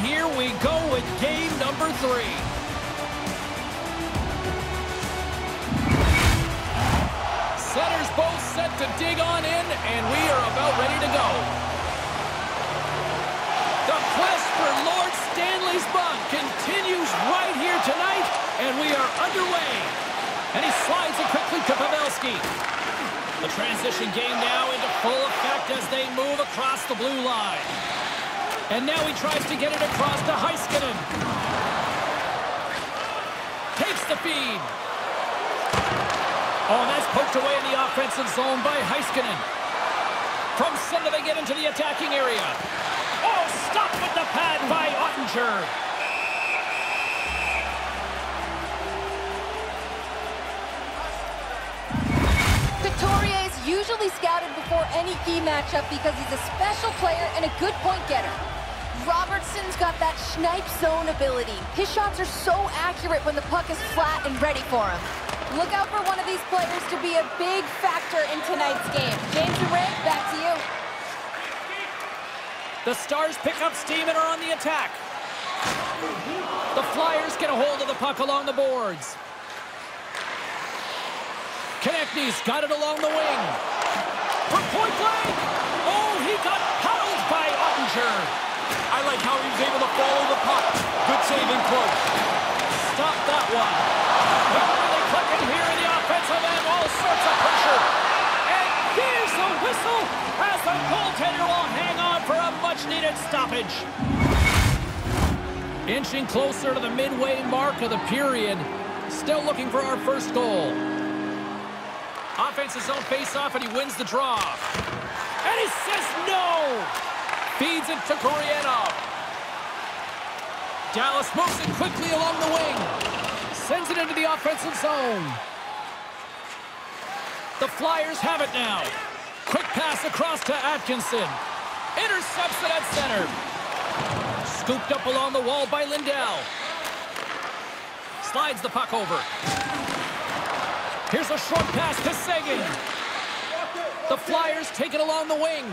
here we go with game number three. Centers both set to dig on in, and we are about ready to go. The quest for Lord Stanley's Cup continues right here tonight, and we are underway. And he slides it quickly to Pavelski. The transition game now into full effect as they move across the blue line. And now he tries to get it across to Heiskanen. Takes the feed. Oh, that's poked away in the offensive zone by Heiskanen. From center, they get into the attacking area. Oh, stop with the pad by Oettinger. usually scouted before any key matchup because he's a special player and a good point getter. Robertson's got that snipe zone ability. His shots are so accurate when the puck is flat and ready for him. Look out for one of these players to be a big factor in tonight's game. James and Ray, back to you. The Stars pick up steam and are on the attack. The Flyers get a hold of the puck along the boards. Konecny's got it along the wing. From point blank. Oh, he got howled by Oettinger. Like how he was able to follow the puck. Good saving close. Stop that one. Well, they clicking here in the offensive end. All sorts of pressure. And here's the whistle as the goaltender will hang on for a much-needed stoppage. Inching closer to the midway mark of the period. Still looking for our first goal. Offense his own face-off, and he wins the draw. And he says no! Feeds it to Gurianov. Dallas moves it quickly along the wing. Sends it into the offensive zone. The Flyers have it now. Quick pass across to Atkinson. Intercepts it at center. Scooped up along the wall by Lindell. Slides the puck over. Here's a short pass to Seguin. The Flyers take it along the wing.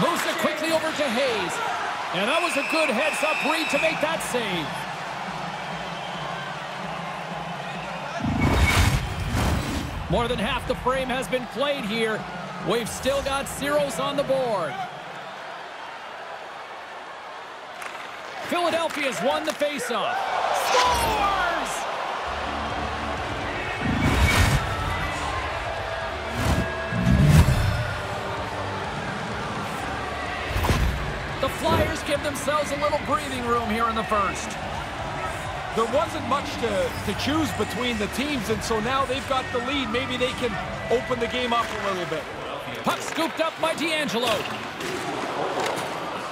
Moves it quickly over to Hayes. And that was a good heads-up read to make that save. More than half the frame has been played here. We've still got zeros on the board. Philadelphia's won the faceoff. Score! Give themselves a little breathing room here in the first. There wasn't much to, to choose between the teams, and so now they've got the lead. Maybe they can open the game up a little bit. Puck scooped up by DeAngelo.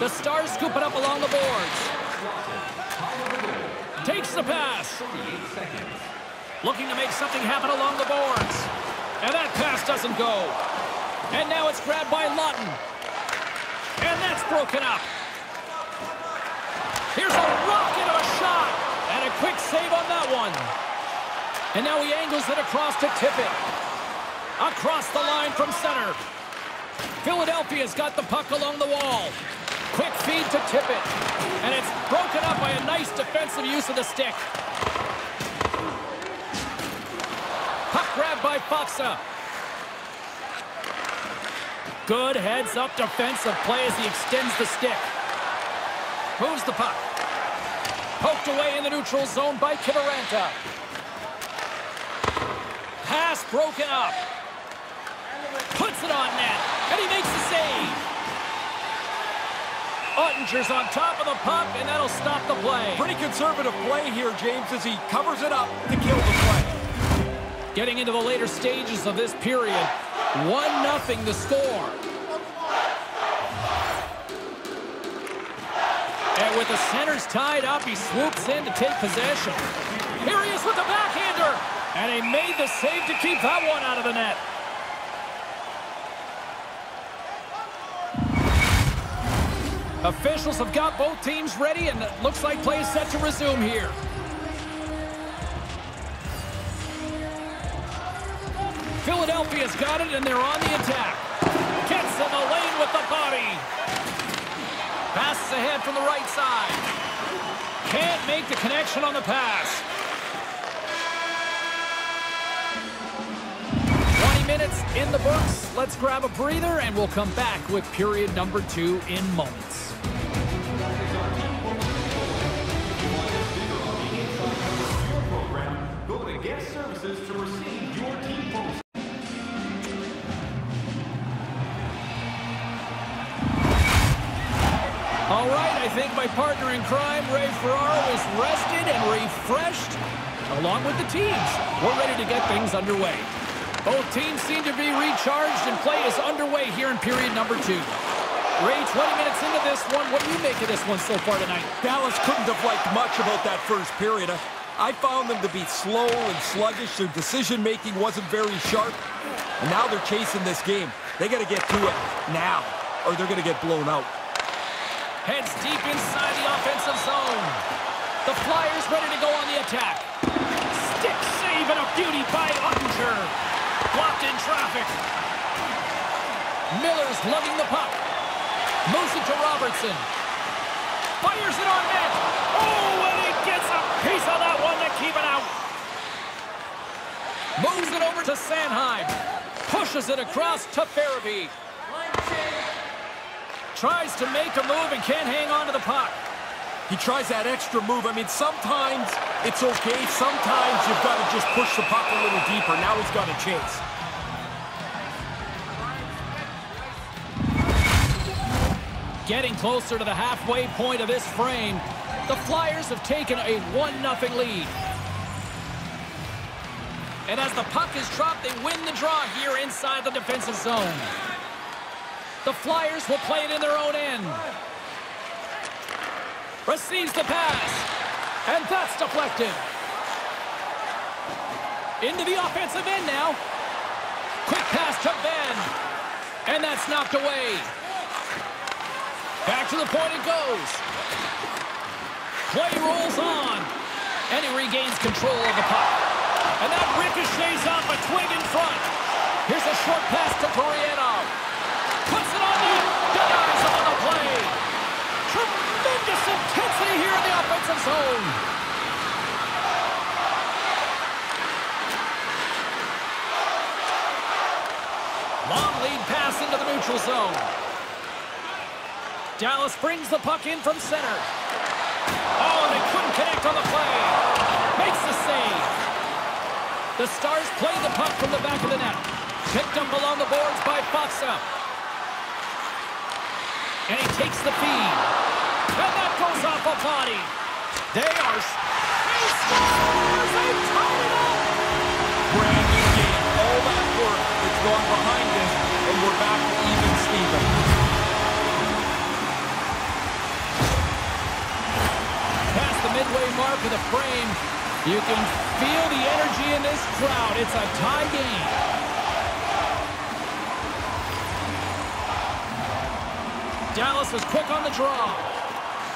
The Stars scoop it up along the boards. Takes the pass. Looking to make something happen along the boards. And that pass doesn't go. And now it's grabbed by Laughton. And that's broken up. Here's a rocket of a shot. And a quick save on that one. And now he angles it across to Tippett. Across the line from center. Philadelphia's got the puck along the wall. Quick feed to Tippett. And it's broken up by a nice defensive use of the stick. Puck grab by Faksa. Good heads-up defensive play as he extends the stick. Moves the puck. Poked away in the neutral zone by Kiviranta. Pass broken up. Puts it on net, and he makes the save. Oettinger's on top of the puck, and that'll stop the play. Pretty conservative play here, James, as he covers it up to kill the play. Getting into the later stages of this period, 1-0 the score. With the centers tied up, he swoops in to take possession. Here he is with the backhander. And he made the save to keep that one out of the net. Officials have got both teams ready, and it looks like play is set to resume here. Philadelphia's got it, and they're on the attack. Gets from the right side. Can't make the connection on the pass. 20 minutes in the books. Let's grab a breather, and we'll come back with period number two in moments. All right, I think my partner in crime, Ray Ferraro, is rested and refreshed, along with the teams. We're ready to get things underway. Both teams seem to be recharged, and play is underway here in period number two. Ray, 20 minutes into this one, what do you make of this one so far tonight? Dallas couldn't have liked much about that first period. I found them to be slow and sluggish. Their decision-making wasn't very sharp. And now they're chasing this game. They got to get to it now, or they're going to get blown out. Heads deep inside the offensive zone. The Flyers ready to go on the attack. Stick save and a beauty by Oettinger. Blocked in traffic. Miller's lugging the puck. Moves it to Robertson. Fires it on net. Oh, and he gets a piece of that one to keep it out. Moves it over to Sanheim. Pushes it across to Farabee. Tries to make a move and can't hang on to the puck. He tries that extra move. I mean, sometimes it's okay. Sometimes you've got to just push the puck a little deeper. Now he's got a chance. Getting closer to the halfway point of this frame, the Flyers have taken a 1-0 lead. And as the puck is dropped, they win the draw here inside the defensive zone. The Flyers will play it in their own end. Receives the pass. And that's deflected. Into the offensive end now. Quick pass to Benn. And that's knocked away. Back to the point it goes. Play rolls on. And he regains control of the puck. And that ricochets off a twig in front. Here's a short pass to Toriano. Puts it on net. Denies on the play. Tremendous intensity here in the offensive zone. Long lead pass into the neutral zone. Dallas brings the puck in from center. Oh, they couldn't connect on the play. Makes the save. The Stars play the puck from the back of the net. Picked up along the boards by Faksa. And he takes the feed. And off a body. They are... He scores! They tied it up! Brand new game. All that work that's gone behind this, and we're back to even Steven. Past the midway mark of the frame, you can feel the energy in this crowd. It's a tie game. Dallas was quick on the draw.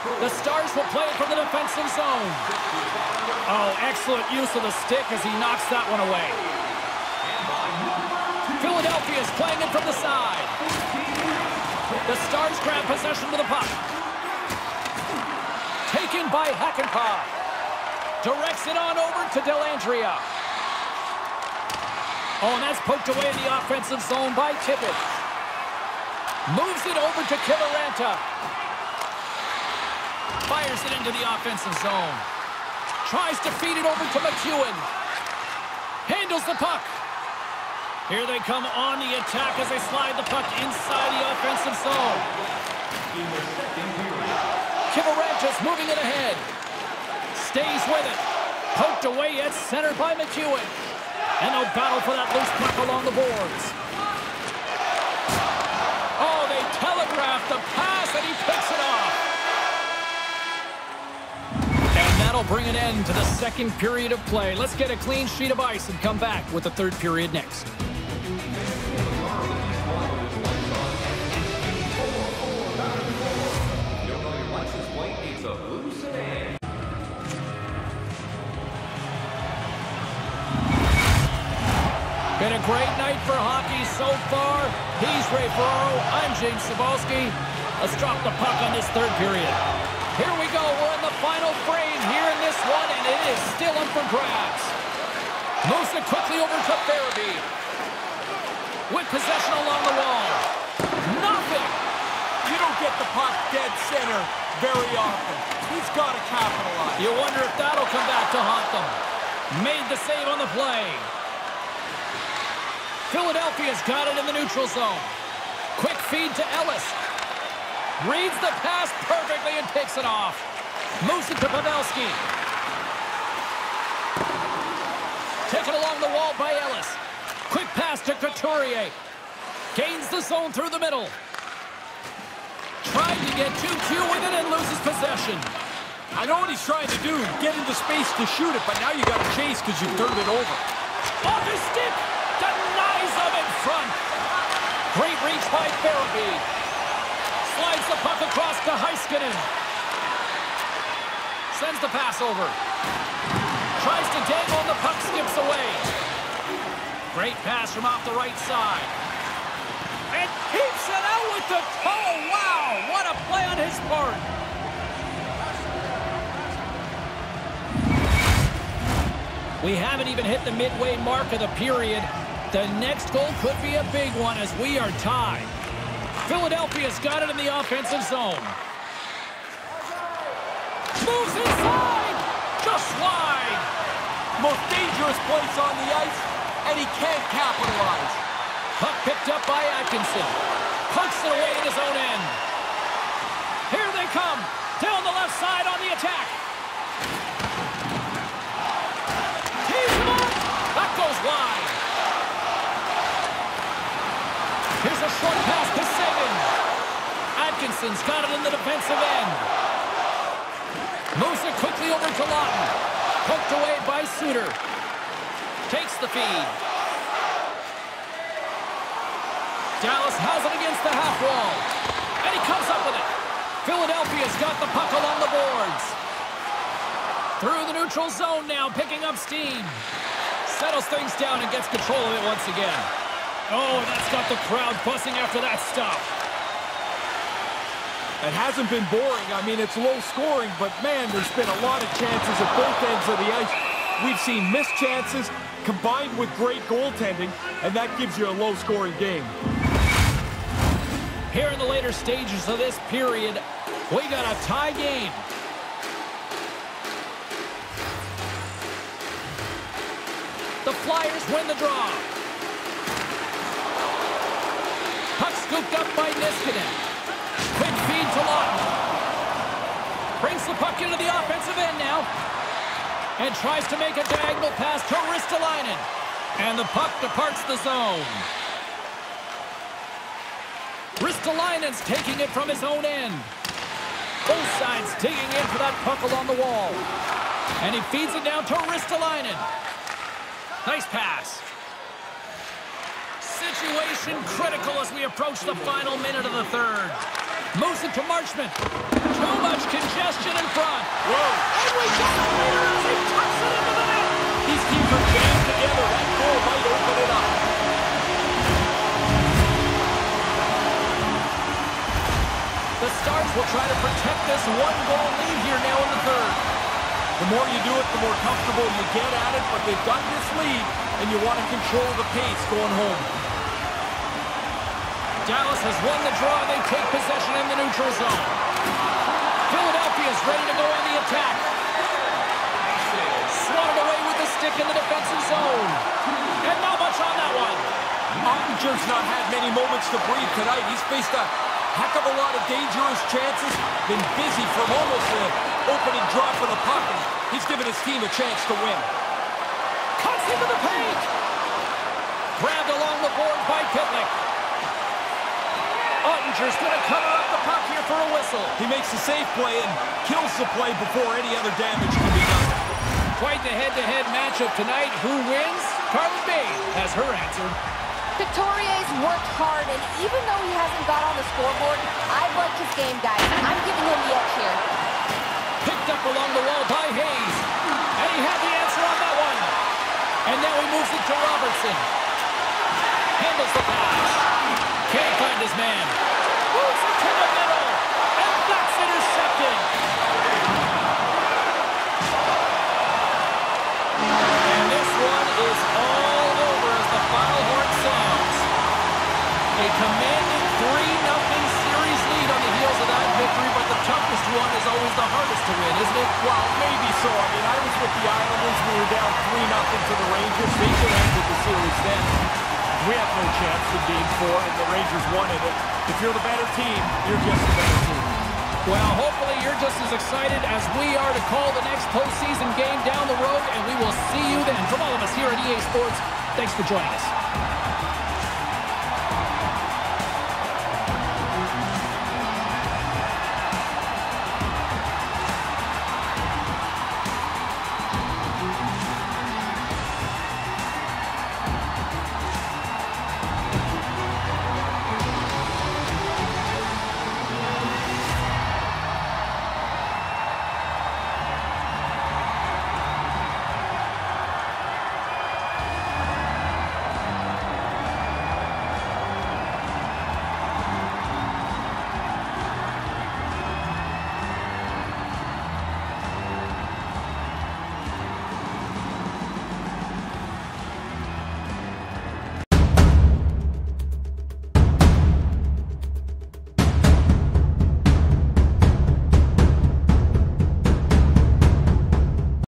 The Stars will play it from the defensive zone. Oh, excellent use of the stick as he knocks that one away. Philadelphia is playing it from the side. The Stars grab possession of the puck. Taken by Hakanpää. Directs it on over to Dellandrea. Oh, and that's poked away in the offensive zone by Tippett. Moves it over to Kiviranta. Fires it into the offensive zone. Tries to feed it over to MacEwen. Handles the puck. Here they come on the attack as they slide the puck inside the offensive zone. Kiviranta's moving it ahead. Stays with it. Poked away at center by MacEwen. And they'll battle for that loose puck along the boards. Oh, they telegraphed the pass, and he picks it off. That'll bring an end to the second period of play. Let's get a clean sheet of ice and come back with the third period next. Been a great night for hockey so far. He's Ray Ferraro. I'm James Cybulski. Let's drop the puck on this third period. Here we go. We're in the final frame here one, and it is still up for grabs. Moves it quickly over to Farabee. With possession along the wall. Nothing. You don't get the puck dead center very often. He's got to capitalize. You wonder if that'll come back to haunt them. Made the save on the play. Philadelphia's got it in the neutral zone. Quick feed to Ellis. Reads the pass perfectly and takes it off. Moves it to Pavelski. Taken along the wall by Ellis. Quick pass to Couturier. Gains the zone through the middle. Trying to get 2-2 with it and loses possession. I know what he's trying to do, get into space to shoot it, but now you got to chase because you turned it over. Off his stick! Denies him in front! Great reach by Farabee. Slides the puck across to Heiskanen. Sends the pass over. Tries to dangle and the puck skips away. Great pass from off the right side. And keeps it out with the toe. Wow, what a play on his part. We haven't even hit the midway mark of the period. The next goal could be a big one as we are tied. Philadelphia's got it in the offensive zone. Moves inside! Just wide! Most dangerous place on the ice, and he can't capitalize. Puck picked up by Atkinson. Punks it away in his own end. Here they come. Down the left side on the attack. Tees him up. That goes wide. Here's a short pass to Seguin. Atkinson's got it in the defensive end. Over to Laughton. Poked away by Suter. Takes the feed. Dallas has it against the half wall. And he comes up with it. Philadelphia's got the puck along the boards. Through the neutral zone now, picking up steam. Settles things down and gets control of it once again. Oh, that's got the crowd buzzing after that stop. It hasn't been boring. I mean, it's low scoring, but man, there's been a lot of chances at both ends of the ice. We've seen missed chances combined with great goaltending, and that gives you a low-scoring game. Here in the later stages of this period, we got a tie game. The Flyers win the draw. Puck scooped up by Niskanen. To Laughton. Brings the puck into the offensive end now. And tries to make a diagonal pass to Ristolainen. And the puck departs the zone. Ristolainen's taking it from his own end. Both sides digging in for that puck along the wall. And he feeds it down to Ristolainen. Nice pass. Situation critical as we approach the final minute of the third. Moves it to Marchment. Too much congestion in front. Whoa. And we got a leader as he tucks it into the net. These teams are jammed together. That goal might open it up. The Stars will try to protect this one-goal lead here now in the third. The more you do it, the more comfortable you get at it, but they've got this lead, and you want to control the pace going home. Dallas has won the draw. They take possession in the neutral zone. Philadelphia is ready to go on the attack. Swatted away with the stick in the defensive zone. And not much on that one. Oettinger's not had many moments to breathe tonight. He's faced a heck of a lot of dangerous chances, been busy from almost the opening drop of the and he's given his team a chance to win. Cuts into the paint. Grabbed along the board by Pitlick. Oettinger's going to cover up the puck here for a whistle. He makes a safe play and kills the play before any other damage can be done. Quite the head-to-head matchup tonight. Who wins? Carly Bay has her answer. Victorier's worked hard, and even though he hasn't got on the scoreboard, I've liked his game, guys. I'm giving him the edge here. Picked up along the wall by Hayes. And he had the answer on that one. And now he moves it to Robertson. Handles the pass. Can't find his man. just as excited as we are to call the next postseason game down the road, and we will see you then. From all of us here at EA Sports, thanks for joining us.